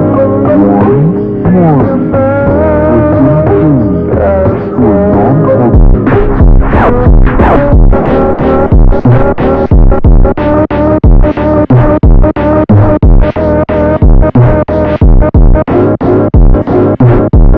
One, one.